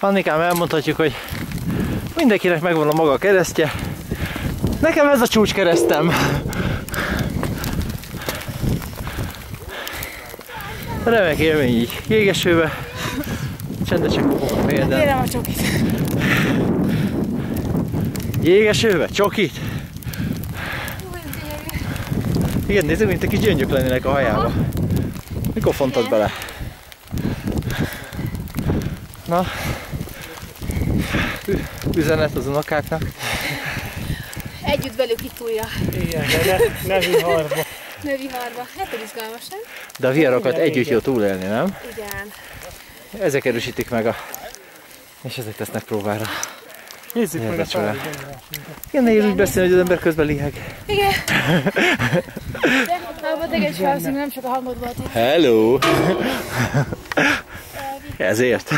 Annikám elmondhatjuk, hogy mindenkinek megvan a maga keresztje. Nekem ez a csúcs keresztem. Remek élmény így jégesőbe. csendesek kopog a példát. Kérem a csokit. Jégesőbe, csokit. Igen, nézzük, mint a kis gyöngyök lennének a hajába. Mikor fontad bele? Na, üzenet az unokáknak. Együtt velük itt újra. Igen, de ne, ne viharba. Ne viharba. Hát ez izgalmas, nem? De a viharokat Igen, együtt igen. jó túlélni, nem? Igen. Ezek erősítik meg a... És ezek tesznek próbára. Nézzük meg a. Igen, nehéz úgy beszélni, hogy az ember közben liheg. Igen. De abban teges felszínű, nem csak a hangod volt itt. Hello! Ezért.